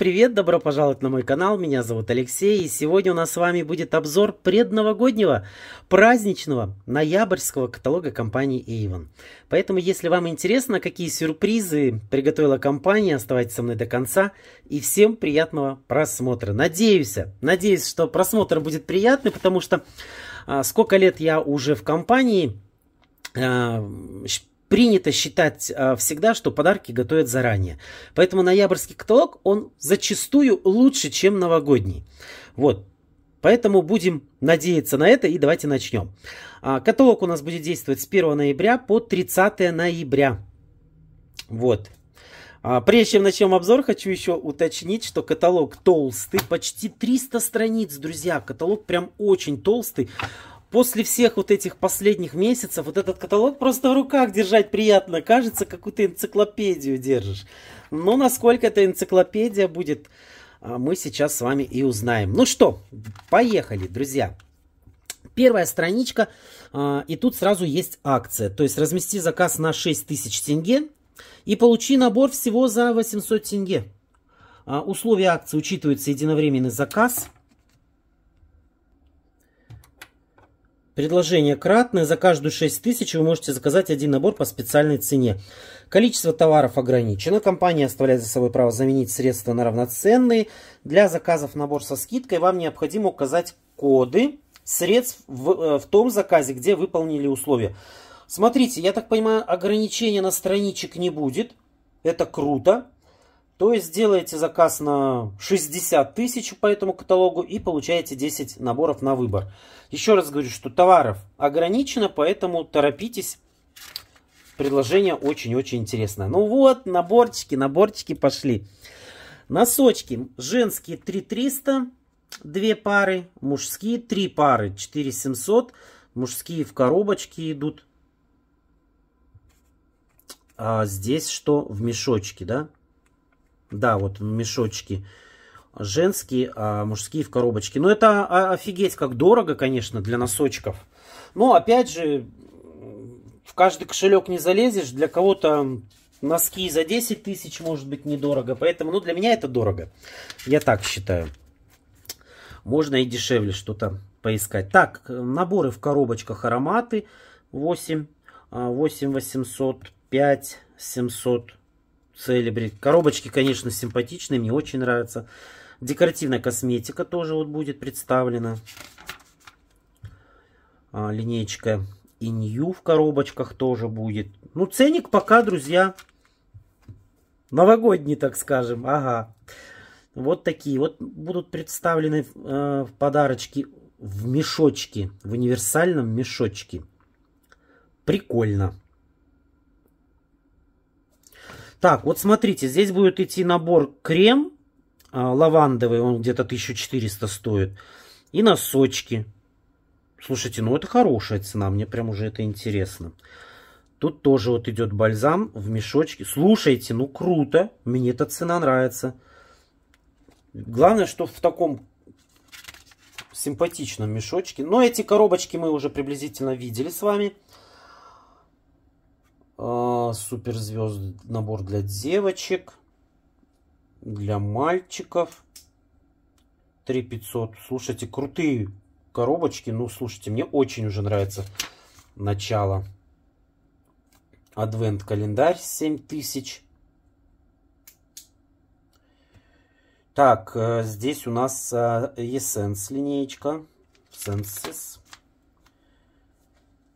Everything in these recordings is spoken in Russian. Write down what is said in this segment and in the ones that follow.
привет, добро пожаловать на мой канал, меня зовут Алексей, и сегодня у нас с вами будет обзор предновогоднего, праздничного, ноябрьского каталога компании Avon. Поэтому, если вам интересно, какие сюрпризы приготовила компания, оставайтесь со мной до конца, и всем приятного просмотра. Надеюсь, надеюсь, что просмотр будет приятный, потому что а, сколько лет я уже в компании, а, принято считать э, всегда, что подарки готовят заранее. Поэтому ноябрьский каталог, он зачастую лучше, чем новогодний. Вот. Поэтому будем надеяться на это и давайте начнем. А, каталог у нас будет действовать с 1 ноября по 30 ноября. Вот. А, прежде чем начнем обзор, хочу еще уточнить, что каталог толстый, почти 300 страниц, друзья. Каталог прям очень толстый после всех вот этих последних месяцев вот этот каталог просто в руках держать приятно. Кажется, какую-то энциклопедию держишь. Но насколько эта энциклопедия будет, а, мы сейчас с вами и узнаем. Ну что, поехали, друзья. Первая страничка, а, и тут сразу есть акция. То есть размести заказ на 6000 тенге и получи набор всего за 800 тенге. А, условия акции учитываются единовременный заказ – Предложение кратное. За каждую 6 тысяч вы можете заказать один набор по специальной цене. Количество товаров ограничено. Компания оставляет за собой право заменить средства на равноценные. Для заказов набор со скидкой вам необходимо указать коды средств в, э, в том заказе, где выполнили условия. Смотрите, я так понимаю, ограничения на страничек не будет. Это круто. То есть сделаете заказ на 60 тысяч по этому каталогу и получаете 10 наборов на выбор. Еще раз говорю, что товаров ограничено, поэтому торопитесь. Предложение очень-очень интересное. Ну вот, наборчики, наборчики пошли. Носочки женские 3300, две пары, мужские три пары 4700, мужские в коробочке идут. А здесь что? В мешочке, да? Да, вот мешочки женские, а мужские в коробочке. Но это офигеть как дорого, конечно, для носочков. Но опять же, в каждый кошелек не залезешь. Для кого-то носки за 10 тысяч может быть недорого. Поэтому, ну, для меня это дорого. Я так считаю. Можно и дешевле что-то поискать. Так, наборы в коробочках ароматы 8, 8 800, 5 700 Celebrity. Коробочки, конечно, симпатичные, мне очень нравятся. Декоративная косметика тоже вот будет представлена. А, линейка Инью в коробочках тоже будет. Ну, ценник пока, друзья, новогодний, так скажем. Ага. Вот такие вот будут представлены э, подарочки в мешочке, в универсальном мешочке. Прикольно. Так, вот смотрите, здесь будет идти набор крем а, лавандовый, он где-то 1400 стоит. И носочки. Слушайте, ну это хорошая цена, мне прям уже это интересно. Тут тоже вот идет бальзам в мешочке. Слушайте, ну круто, мне эта цена нравится. Главное, что в таком симпатичном мешочке. Но эти коробочки мы уже приблизительно видели с вами. А, суперзвезд набор для девочек. Для мальчиков. 3500. Слушайте, крутые коробочки. Ну, слушайте, мне очень уже нравится начало. Адвент календарь 7000. Так, э, здесь у нас э, Essence линеечка. Senses.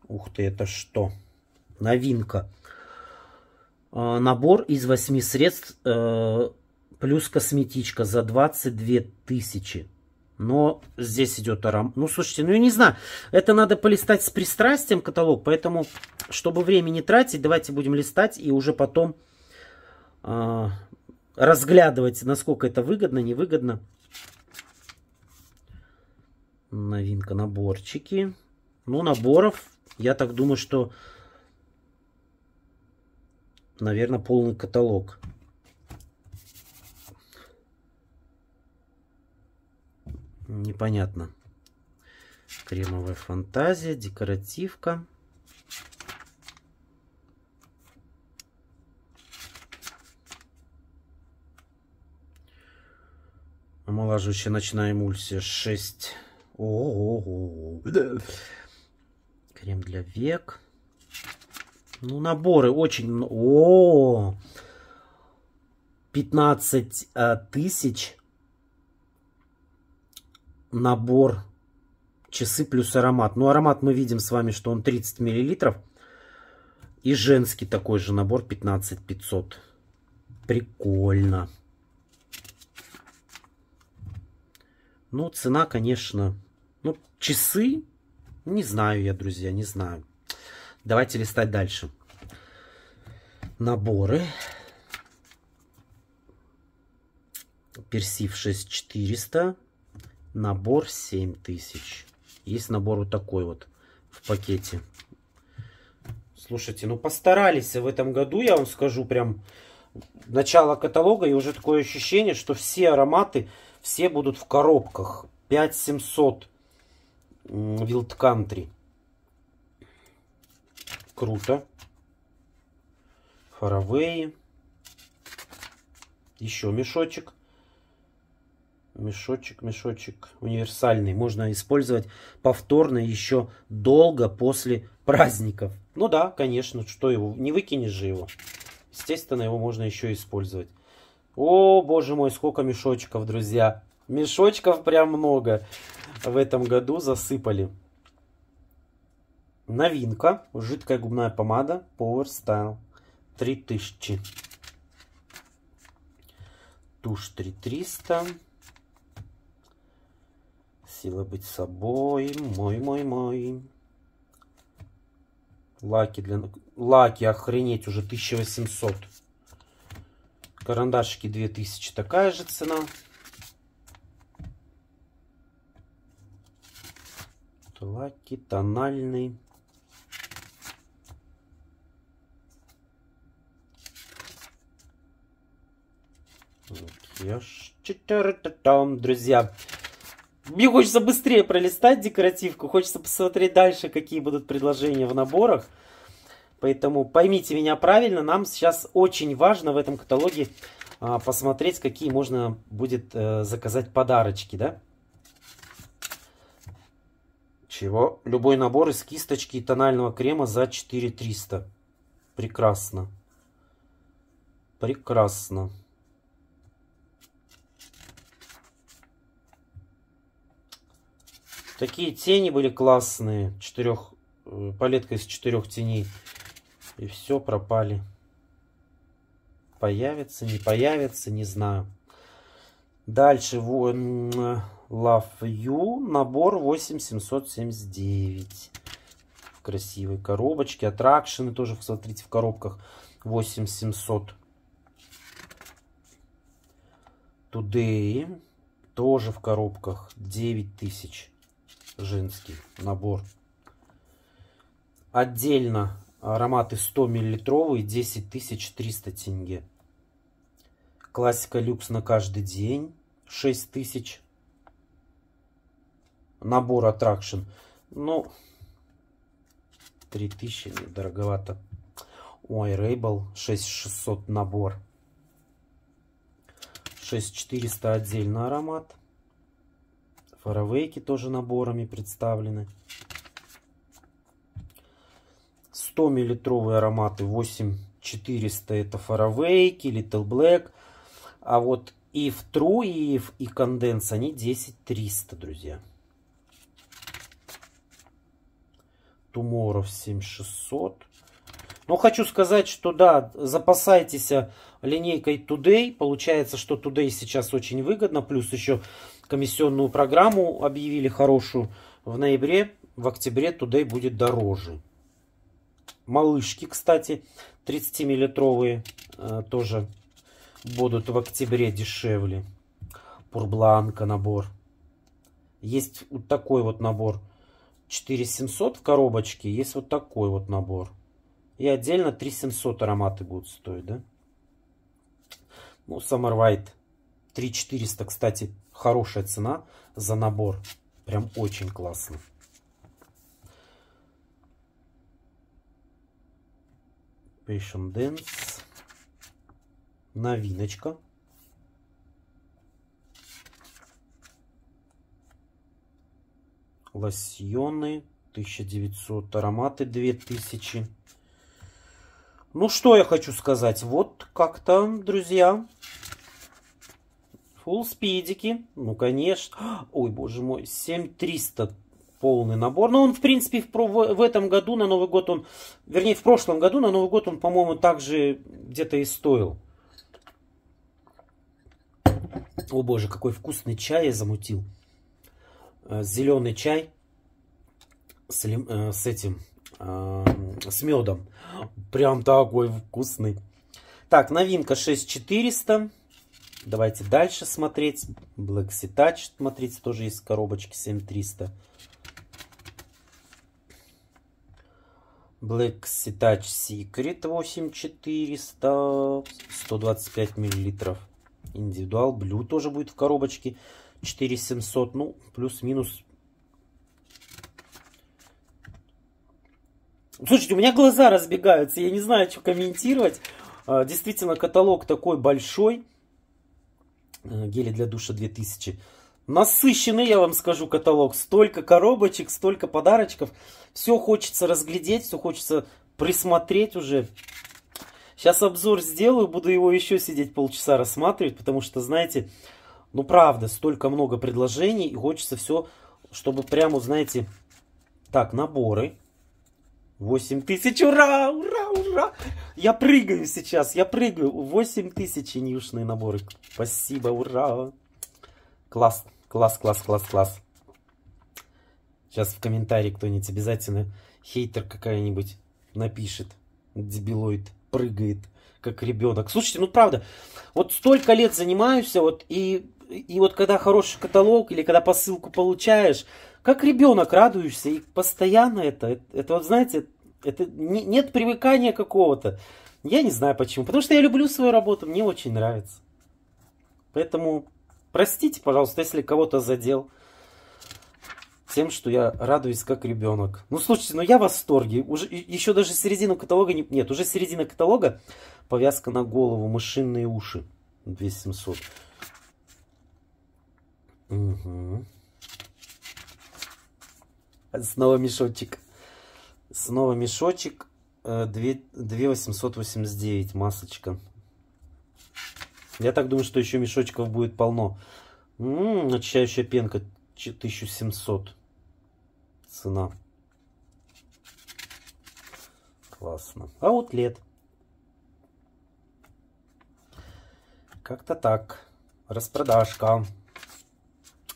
Ух ты, это что? Новинка. А, набор из 8 средств э, плюс косметичка за 22 тысячи. Но здесь идет арам. Ну, слушайте, ну я не знаю. Это надо полистать с пристрастием каталог. Поэтому, чтобы время не тратить, давайте будем листать и уже потом э, разглядывать, насколько это выгодно, невыгодно. Новинка, наборчики. Ну, наборов, я так думаю, что наверное, полный каталог. Непонятно. Кремовая фантазия, декоративка. Омолаживающая ночная эмульсия 6. О, -о, -о, -о. Крем для век. Ну, наборы очень... О, 15 э, тысяч. Набор часы плюс аромат. Ну, аромат мы видим с вами, что он 30 миллилитров. И женский такой же набор 15 500. Прикольно. Ну, цена, конечно... Ну, часы... Не знаю я, друзья, не знаю. Давайте листать дальше. Наборы. Персив 6400. Набор 7000. Есть набор вот такой вот в пакете. Слушайте, ну постарались в этом году, я вам скажу, прям начало каталога, и уже такое ощущение, что все ароматы, все будут в коробках. 5700 Wild Country. Круто. Фаравеи. Еще мешочек. Мешочек, мешочек универсальный. Можно использовать повторно еще долго после праздников. Ну да, конечно, что его, не выкинешь же его. Естественно, его можно еще использовать. О, боже мой, сколько мешочков, друзья. Мешочков прям много в этом году засыпали. Новинка. Жидкая губная помада Power Style. 3000. Тушь 3300. Сила быть собой. Мой, мой, мой. Лаки для... Лаки, охренеть, уже 1800. Карандашики 2000. Такая же цена. Лаки тональный. Друзья, мне хочется быстрее пролистать декоративку, хочется посмотреть дальше, какие будут предложения в наборах. Поэтому поймите меня правильно, нам сейчас очень важно в этом каталоге а, посмотреть, какие можно будет э, заказать подарочки, да? Чего? Любой набор из кисточки и тонального крема за 4300. Прекрасно. Прекрасно. Такие тени были классные. Четырех, э, палетка из четырех теней. И все, пропали. Появится, не появится, не знаю. Дальше Love You. Набор 8779. В красивой коробочке. Аттракшены тоже, смотрите, в коробках 8700. Today. Тоже в коробках 9000 женский набор. Отдельно ароматы 100 миллилитровые 10 300 тенге. Классика люкс на каждый день 6 тысяч. Набор аттракшн. Ну, 3000, дороговато. Ой, Рейбл 6600 набор. 6400 отдельно аромат. Фаравейки тоже наборами представлены. 100 миллилитровые ароматы 8400 это фаравейки, Little Black. А вот If True и If и Condense они 10300, друзья. Tomorrow 7600. Но хочу сказать, что да, запасайтесь линейкой Today. Получается, что Today сейчас очень выгодно. Плюс еще комиссионную программу объявили хорошую. В ноябре, в октябре Today будет дороже. Малышки, кстати, 30-миллилитровые э, тоже будут в октябре дешевле. Пурбланка набор. Есть вот такой вот набор 4700 в коробочке. Есть вот такой вот набор. И отдельно 3700 ароматы будут стоить, да? Ну, Summer White 3400, кстати, хорошая цена за набор. Прям очень классно. Passion Dance. Новиночка. Лосьоны. 1900. Ароматы 2000. Ну, что я хочу сказать. Вот как-то, друзья, Фулл спидики. Ну, конечно. Ой, боже мой, 7300 полный набор. Но он, в принципе, в, в, в этом году на Новый год он, вернее, в прошлом году на Новый год он, по-моему, также где-то и стоил. О боже, какой вкусный чай я замутил. Э, Зеленый чай с, э, с этим, э, с медом. Прям такой вкусный. Так, новинка 6400. Давайте дальше смотреть. Black Sea Touch, смотрите, тоже есть коробочки 7300. Black Sea Touch Secret 8400. 125 миллилитров. Индивидуал Blue тоже будет в коробочке. 4700. Ну, плюс-минус. Слушайте, у меня глаза разбегаются. Я не знаю, что комментировать. А, действительно, каталог такой большой. Э, гели для душа 2000. Насыщенный, я вам скажу, каталог. Столько коробочек, столько подарочков. Все хочется разглядеть, все хочется присмотреть уже. Сейчас обзор сделаю, буду его еще сидеть полчаса рассматривать, потому что, знаете, ну правда, столько много предложений, и хочется все, чтобы прямо, знаете, так, наборы. 8 тысяч, ура, ура, ура! Я прыгаю сейчас, я прыгаю. 8 тысяч нюшные наборы. Спасибо, ура! Класс, класс, класс, класс, класс. Сейчас в комментарии кто-нибудь обязательно хейтер какая-нибудь напишет. Дебилоид прыгает, как ребенок. Слушайте, ну правда, вот столько лет занимаюсь, вот и, и вот когда хороший каталог или когда посылку получаешь, как ребенок радуешься, и постоянно это, это, это вот знаете, это не, нет привыкания какого-то. Я не знаю почему, потому что я люблю свою работу, мне очень нравится. Поэтому простите, пожалуйста, если кого-то задел тем, что я радуюсь как ребенок. Ну, слушайте, ну я в восторге. Уже, еще даже середину каталога не... Нет, уже середина каталога. Повязка на голову, мышиные уши. 2700. Угу. Снова мешочек. Снова мешочек. 2889 э, масочка. Я так думаю, что еще мешочков будет полно. М -м, очищающая пенка 1700. Цена. Классно. А вот лет. Как-то так. Распродажка.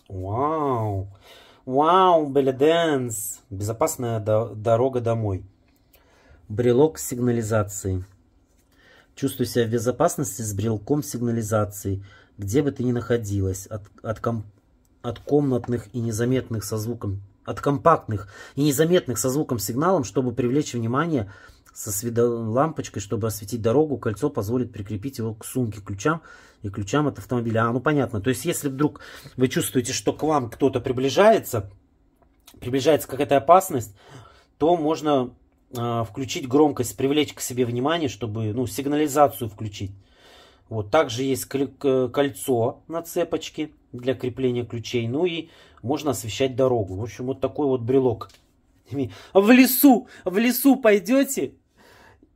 Вау. Вау, Беледенс. Безопасная до дорога домой. Брелок сигнализации. Чувствуй себя в безопасности с брелком сигнализации, где бы ты ни находилась, от, от, ком, от комнатных и незаметных со звуком, от компактных и незаметных со звуком сигналом, чтобы привлечь внимание со светолампочкой, чтобы осветить дорогу, кольцо позволит прикрепить его к сумке, ключам и ключам от автомобиля. А, ну понятно. То есть, если вдруг вы чувствуете, что к вам кто-то приближается, приближается какая-то опасность, то можно э, включить громкость, привлечь к себе внимание, чтобы, ну, сигнализацию включить. Вот, также есть кольцо на цепочке для крепления ключей. Ну и можно освещать дорогу. В общем, вот такой вот брелок. В лесу, в лесу пойдете,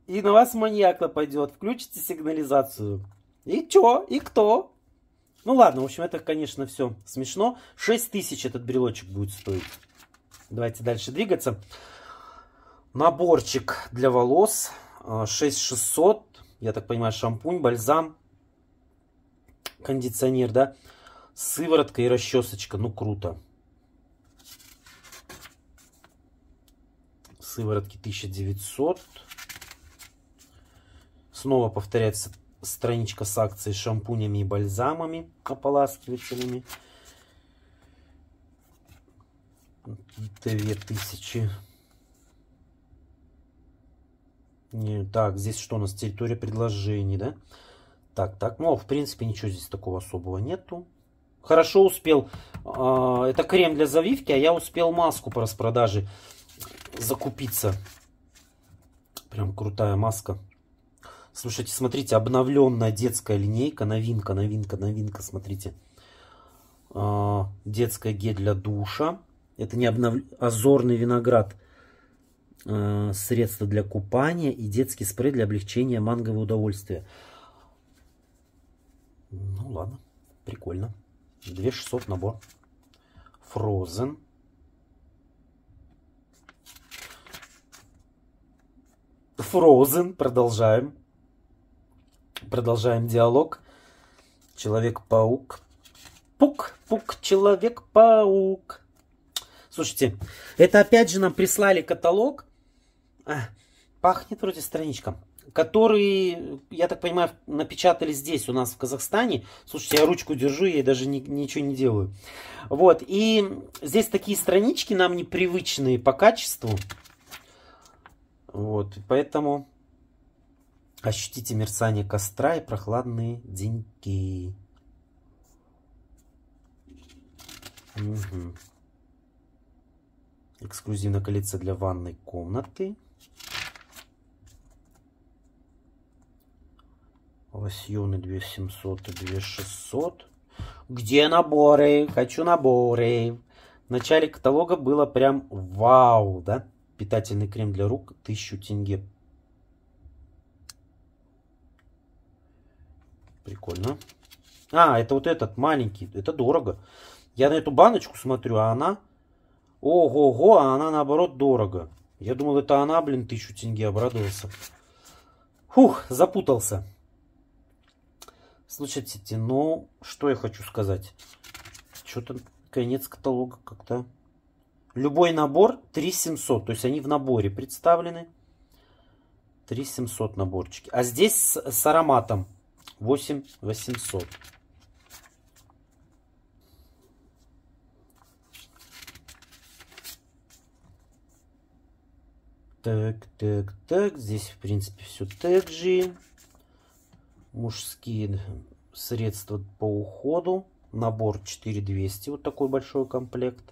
и на вас маньяк нападет. Включите сигнализацию. И чё? И кто? Ну ладно, в общем, это, конечно, все смешно. 6 тысяч этот брелочек будет стоить. Давайте дальше двигаться. Наборчик для волос. 6600. А, Я так понимаю, шампунь, бальзам, кондиционер, да? Сыворотка и расчесочка. Ну, круто. Сыворотки 1900. Снова повторяется страничка с акцией шампунями и бальзамами, ополаскивателями. 2000. Не, так, здесь что у нас? Территория предложений, да? Так, так, ну, в принципе, ничего здесь такого особого нету. Хорошо успел. Э, это крем для завивки, а я успел маску по распродаже закупиться. Прям крутая маска. Слушайте, смотрите, обновленная детская линейка. Новинка, новинка, новинка, смотрите. Э, детская гель для душа. Это не обнов... Азорный виноград. Э, средства для купания и детский спрей для облегчения мангового удовольствия. Ну ладно, прикольно. 2600 набор. Frozen. Frozen. Продолжаем. Продолжаем диалог. Человек-паук. Пук, пук, Человек-паук. Слушайте, это опять же нам прислали каталог. А, пахнет вроде страничка. Который, я так понимаю, напечатали здесь у нас в Казахстане. Слушайте, я ручку держу, я даже ни, ничего не делаю. Вот, и здесь такие странички нам непривычные по качеству. Вот, поэтому ощутите мерцание костра и прохладные деньки. Угу. Эксклюзивное коллекция для ванной комнаты. Лосьоны 2700 и 2600. Где наборы? Хочу наборы. В начале каталога было прям вау, да? Питательный крем для рук 1000 тенге. Прикольно. А, это вот этот маленький. Это дорого. Я на эту баночку смотрю, а она Ого-го, а она наоборот дорого. Я думал, это она, блин, тысячу тенге обрадовался. Фух, запутался. Слушайте, ну, что я хочу сказать. Что-то конец каталога как-то... Любой набор 3700, то есть они в наборе представлены. 3700 наборчики. А здесь с, с ароматом 8800. Так, так, так. Здесь, в принципе, все так же. Мужские средства по уходу. Набор 4200. Вот такой большой комплект.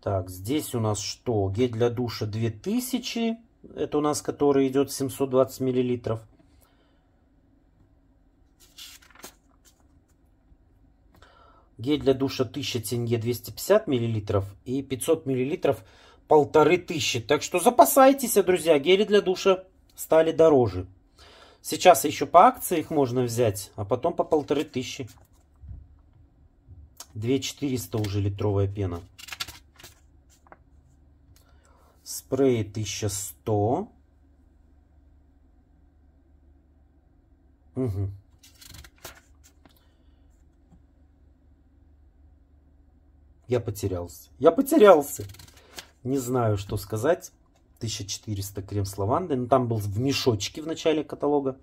Так, здесь у нас что? Гель для душа 2000. Это у нас, который идет 720 миллилитров. Гель для душа 1000 тенге 250 миллилитров и 500 миллилитров полторы тысячи. Так что запасайтесь, друзья, гели для душа стали дороже. Сейчас еще по акции их можно взять, а потом по полторы тысячи. 2400 уже литровая пена. Спрей 1100. Угу. Я потерялся. Я потерялся. Не знаю, что сказать. 1400 крем с лавандой. Ну, там был в мешочке в начале каталога.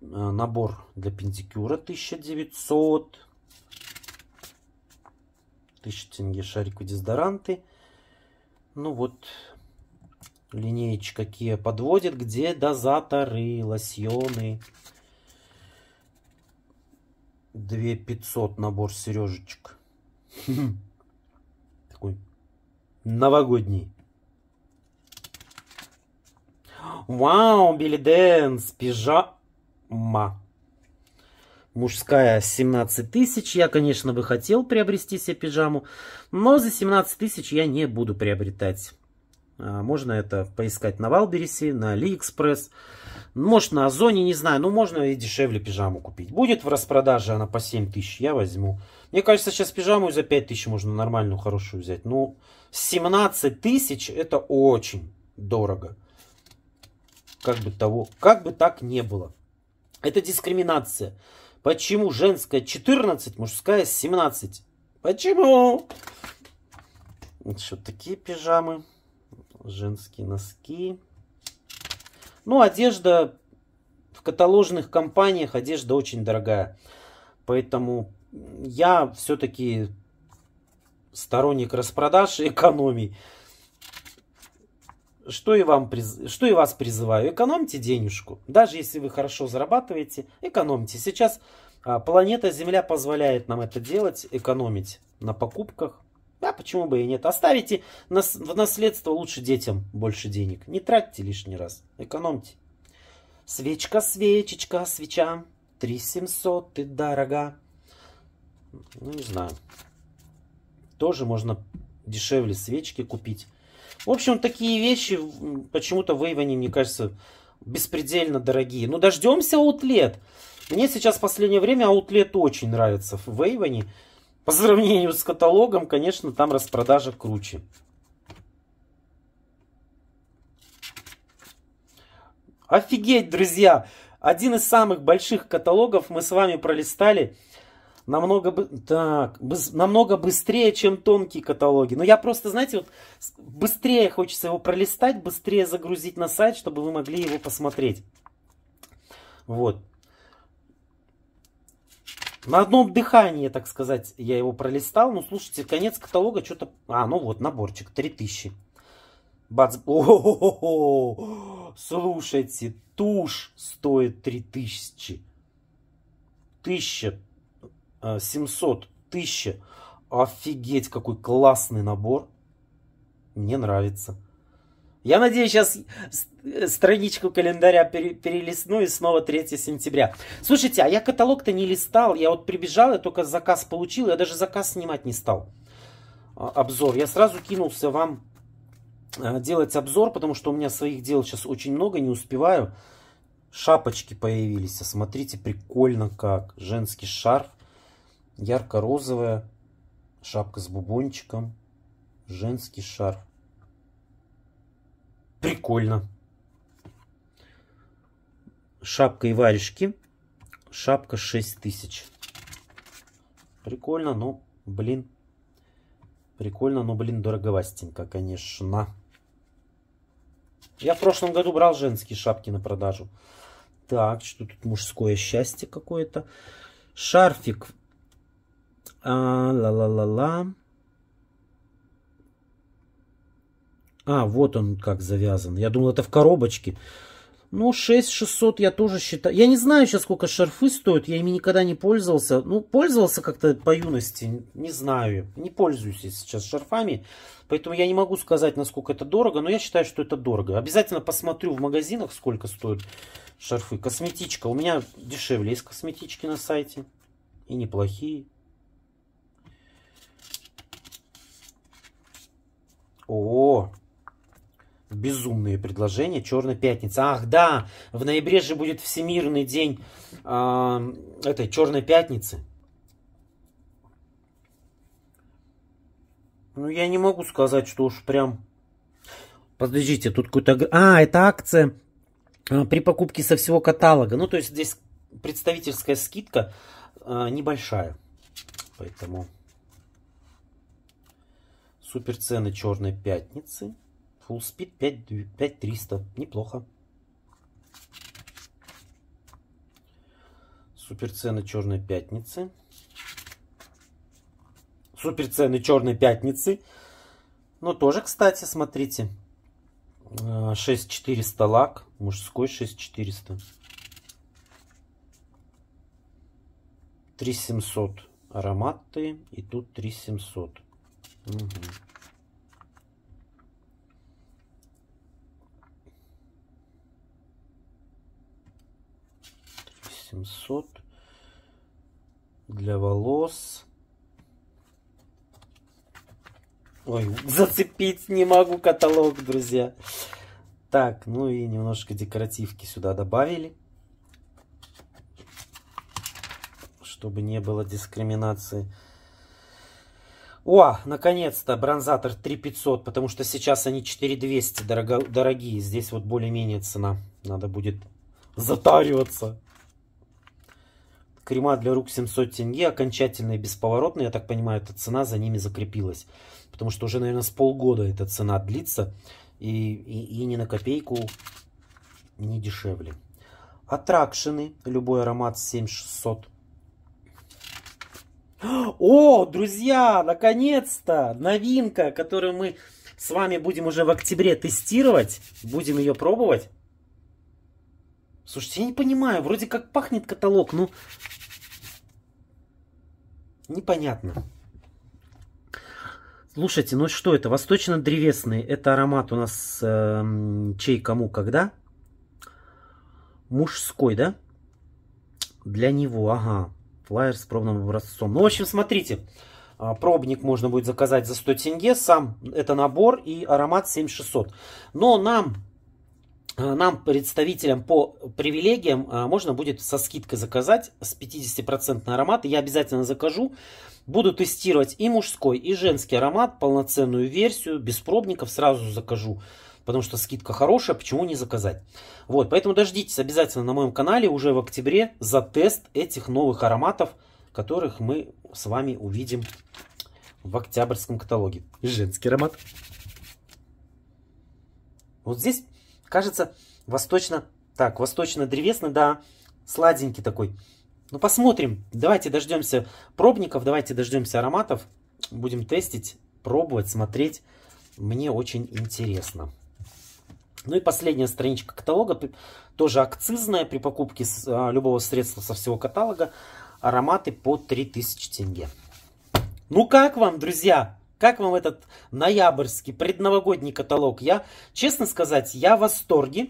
А, набор для педикюра 1900. 1000 тенге шарику дезодоранты. Ну вот, линеечка Kia подводит, где дозаторы, лосьоны. 2 500 набор сережечек. Такой новогодний. Вау, Билли Дэнс, пижама. Мужская 17 тысяч. Я, конечно, бы хотел приобрести себе пижаму, но за 17 тысяч я не буду приобретать. А, можно это поискать на Вайлдберриз, на Алиэкспресс. Может на Озоне, не знаю. Ну можно и дешевле пижаму купить. Будет в распродаже она по 7 тысяч, я возьму. Мне кажется, сейчас пижаму за 5 тысяч можно нормальную, хорошую взять. Ну, 17 тысяч это очень дорого. Как бы того, как бы так не было. Это дискриминация. Почему женская 14, мужская 17? Почему? Что, такие пижамы? Женские носки. Ну, одежда в каталожных компаниях, одежда очень дорогая. Поэтому я все-таки сторонник распродаж и экономий. Что и, вам, что и вас призываю, экономьте денежку. Даже если вы хорошо зарабатываете, экономьте. Сейчас а, планета Земля позволяет нам это делать, экономить на покупках. Да, почему бы и нет. Оставите нас, в наследство лучше детям больше денег. Не тратьте лишний раз. Экономьте. Свечка, свечечка, свеча. 3700 и дорого. Ну, не знаю. Тоже можно дешевле свечки купить. В общем, такие вещи почему-то в Эйвоне, мне кажется, беспредельно дорогие. Ну, дождемся аутлет. Мне сейчас в последнее время аутлет очень нравится в Эйвоне. По сравнению с каталогом, конечно, там распродажа круче. Офигеть, друзья! Один из самых больших каталогов мы с вами пролистали намного, так, намного быстрее, чем тонкие каталоги. Но я просто, знаете, вот быстрее хочется его пролистать, быстрее загрузить на сайт, чтобы вы могли его посмотреть. Вот. На одном дыхании, так сказать, я его пролистал. Ну, слушайте, конец каталога что-то... А, ну вот, наборчик, 3000. Бац... О -о -о -о Слушайте, тушь стоит 3000. 1700, 1000. Офигеть, какой классный набор. Мне нравится. Я надеюсь, сейчас страничку календаря перелистну и снова 3 сентября. Слушайте, а я каталог-то не листал. Я вот прибежал, я только заказ получил. Я даже заказ снимать не стал. А, обзор. Я сразу кинулся вам а, делать обзор, потому что у меня своих дел сейчас очень много, не успеваю. Шапочки появились. Смотрите, прикольно как. Женский шарф. Ярко-розовая. Шапка с бубончиком. Женский шарф. Прикольно. Шапка и варежки. Шапка 6000. Прикольно, но, блин. Прикольно, но, блин, дороговастенько, конечно. Я в прошлом году брал женские шапки на продажу. Так, что тут мужское счастье какое-то. Шарфик. А, ла-ла-ла-ла. А, вот он как завязан. Я думал, это в коробочке. Ну, 6600 я тоже считаю. Я не знаю сейчас, сколько шарфы стоят. Я ими никогда не пользовался. Ну, пользовался как-то по юности. Не знаю. Не пользуюсь сейчас шарфами. Поэтому я не могу сказать, насколько это дорого. Но я считаю, что это дорого. Обязательно посмотрю в магазинах, сколько стоят шарфы. Косметичка. У меня дешевле есть косметички на сайте. И неплохие. О, безумные предложения. Черная пятница. Ах, да, в ноябре же будет Всемирный день э, этой Черной пятницы. Ну, я не могу сказать, что уж прям... Подождите, тут какой-то... А, это акция а, при покупке со всего каталога. Ну, то есть здесь представительская скидка а, небольшая. Поэтому... Супер цены Черной пятницы. Full Speed 5300. Неплохо. Супер цены Черной Пятницы. Супер цены Черной Пятницы. Но тоже, кстати, смотрите. 6400 лак. Мужской 6400. 3700 ароматы. И тут 3700. Угу. 700 для волос. Ой, зацепить не могу каталог, друзья. Так, ну и немножко декоративки сюда добавили. Чтобы не было дискриминации. О, наконец-то бронзатор 3500, потому что сейчас они 4200 дорого, дорогие. Здесь вот более-менее цена. Надо будет затариваться. Крема для рук 700 тенге, окончательные бесповоротные. Я так понимаю, эта цена за ними закрепилась. Потому что уже, наверное, с полгода эта цена длится. И, и, и ни на копейку не дешевле. Аттракшены. Любой аромат 7600. О, друзья, наконец-то! Новинка, которую мы с вами будем уже в октябре тестировать. Будем ее пробовать. Слушайте, я не понимаю, вроде как пахнет каталог, ну... Непонятно. Слушайте, ну что это? Восточно-древесный. Это аромат у нас э, чей, кому, когда? Мужской, да? для него, ага, флайер с пробным образцом. Ну, в общем, смотрите, а, пробник можно будет заказать за 100 тенге, сам это набор и аромат 7600. Но нам, а, нам, представителям по привилегиям, а, можно будет со скидкой заказать с 50% аромат. Я обязательно закажу. Буду тестировать и мужской, и женский аромат, полноценную версию, без пробников сразу закажу потому что скидка хорошая, почему не заказать? Вот, поэтому дождитесь обязательно на моем канале уже в октябре за тест этих новых ароматов, которых мы с вами увидим в октябрьском каталоге. Женский аромат. Вот здесь, кажется, восточно... Так, восточно-древесный, да, сладенький такой. Ну, посмотрим. Давайте дождемся пробников, давайте дождемся ароматов. Будем тестить, пробовать, смотреть. Мне очень интересно. Ну и последняя страничка каталога, тоже акцизная при покупке а, любого средства со всего каталога. Ароматы по 3000 тенге. Ну как вам, друзья? Как вам этот ноябрьский предновогодний каталог? Я, честно сказать, я в восторге.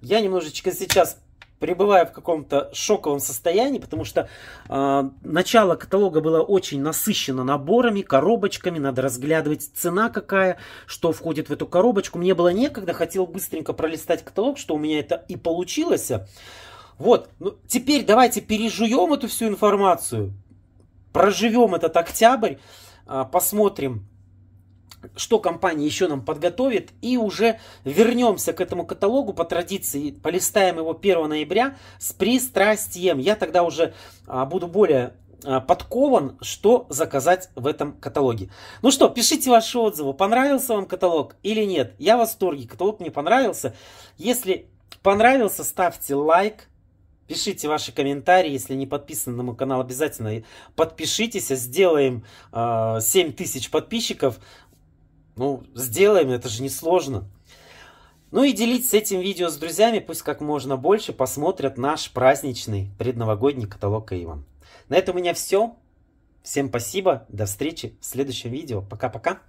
Я немножечко сейчас пребываю в каком-то шоковом состоянии, потому что э, начало каталога было очень насыщено наборами, коробочками, надо разглядывать цена какая, что входит в эту коробочку. Мне было некогда, хотел быстренько пролистать каталог, что у меня это и получилось. Вот, ну, теперь давайте пережуем эту всю информацию, проживем этот октябрь, э, посмотрим, что компания еще нам подготовит. И уже вернемся к этому каталогу по традиции. Полистаем его 1 ноября с пристрастием. Я тогда уже а, буду более а, подкован, что заказать в этом каталоге. Ну что, пишите ваши отзывы. Понравился вам каталог или нет? Я в восторге. Каталог мне понравился. Если понравился, ставьте лайк. Пишите ваши комментарии, если не подписаны на мой канал, обязательно подпишитесь, сделаем э, 7 тысяч подписчиков. Ну, сделаем, это же не сложно. Ну и делитесь этим видео с друзьями, пусть как можно больше посмотрят наш праздничный предновогодний каталог Иван. На этом у меня все. Всем спасибо, до встречи в следующем видео. Пока-пока.